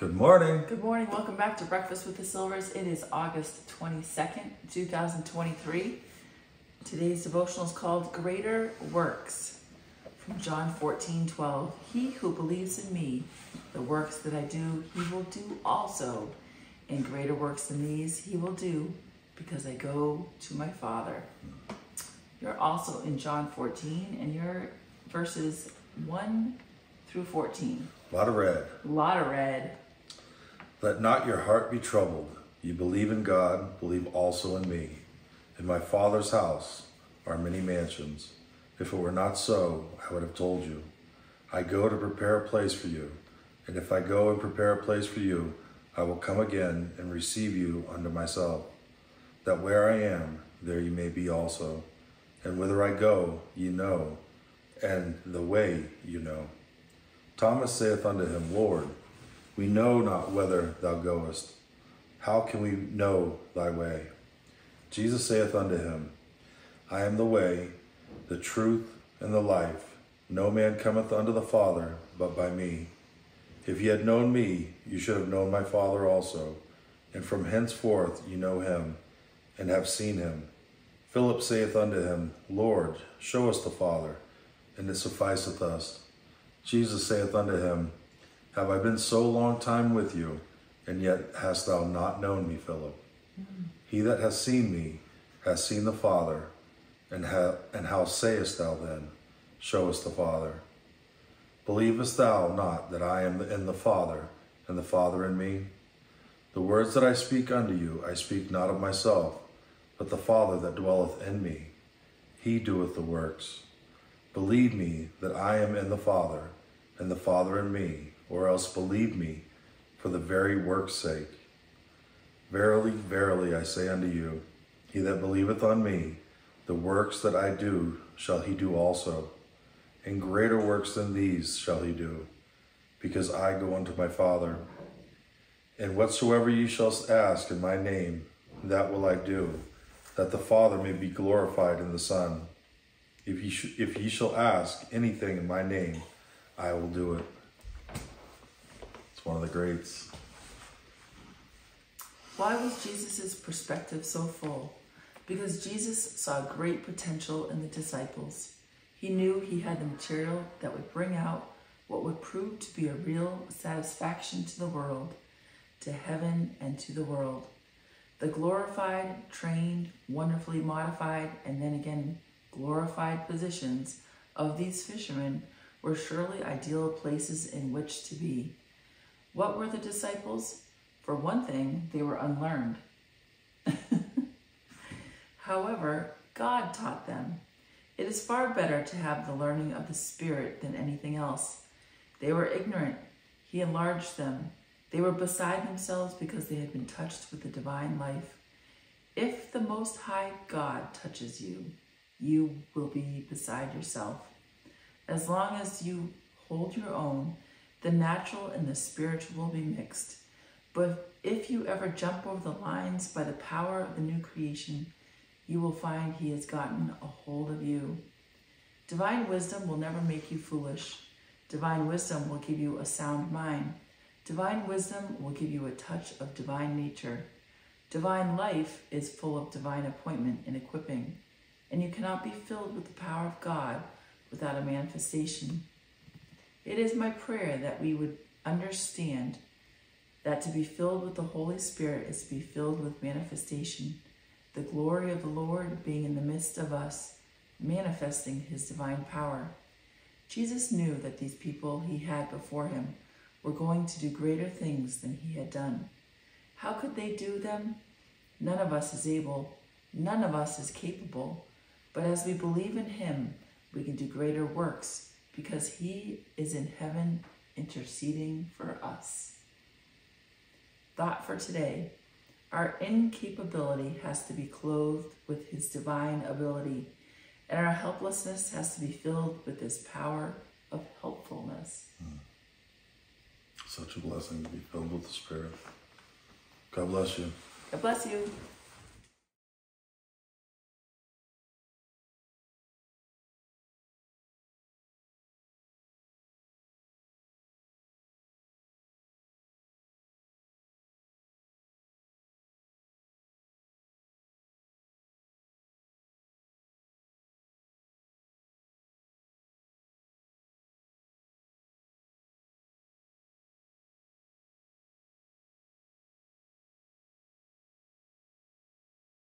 Good morning. Good morning. Welcome back to Breakfast with the Silvers. It is August 22nd, 2023. Today's devotional is called Greater Works from John 14 12. He who believes in me, the works that I do, he will do also. And greater works than these he will do because I go to my Father. You're also in John 14 and you're verses 1 through 14. A lot of red. A lot of red. Let not your heart be troubled. You believe in God, believe also in me. In my Father's house are many mansions. If it were not so, I would have told you. I go to prepare a place for you. And if I go and prepare a place for you, I will come again and receive you unto myself, that where I am, there you may be also. And whither I go, ye know, and the way you know. Thomas saith unto him, Lord, we know not whither thou goest. How can we know thy way? Jesus saith unto him, I am the way, the truth, and the life. No man cometh unto the Father but by me. If ye had known me, you should have known my Father also. And from henceforth ye know him, and have seen him. Philip saith unto him, Lord, show us the Father, and it sufficeth us. Jesus saith unto him, Have I been so long time with you, and yet hast thou not known me, Philip? He that has seen me has seen the Father, and, ha- and how sayest thou then, Show us the Father? Believest thou not that I am in the Father, and the Father in me? The words that I speak unto you, I speak not of myself, but the Father that dwelleth in me. He doeth the works. Believe me that I am in the Father, and the Father in me, or else believe me for the very work's sake. Verily, verily, I say unto you, he that believeth on me, the works that I do shall he do also, and greater works than these shall he do, because I go unto my Father. And whatsoever ye shall ask in my name, that will I do, that the Father may be glorified in the Son. If ye, if ye shall ask anything in my name, I will do it. One of the greats. Why was Jesus' perspective so full? Because Jesus saw great potential in the disciples. He knew he had the material that would bring out what would prove to be a real satisfaction to the world, to heaven and to the world. The glorified, trained, wonderfully modified, and then again glorified positions of these fishermen were surely ideal places in which to be. What were the disciples? For one thing, they were unlearned. However, God taught them. It is far better to have the learning of the Spirit than anything else. They were ignorant. He enlarged them. They were beside themselves because they had been touched with the divine life. If the Most High God touches you, you will be beside yourself. As long as you hold your own, the natural and the spiritual will be mixed. But if you ever jump over the lines by the power of the new creation, you will find he has gotten a hold of you. Divine wisdom will never make you foolish. Divine wisdom will give you a sound mind. Divine wisdom will give you a touch of divine nature. Divine life is full of divine appointment and equipping, and you cannot be filled with the power of God without a manifestation. It is my prayer that we would understand that to be filled with the Holy Spirit is to be filled with manifestation, the glory of the Lord being in the midst of us, manifesting his divine power. Jesus knew that these people he had before him were going to do greater things than he had done. How could they do them? None of us is able, none of us is capable, but as we believe in him, we can do greater works because he is in heaven interceding for us. Thought for today our incapability has to be clothed with his divine ability, and our helplessness has to be filled with his power of helpfulness. Hmm. Such a blessing to be filled with the Spirit. God bless you. God bless you.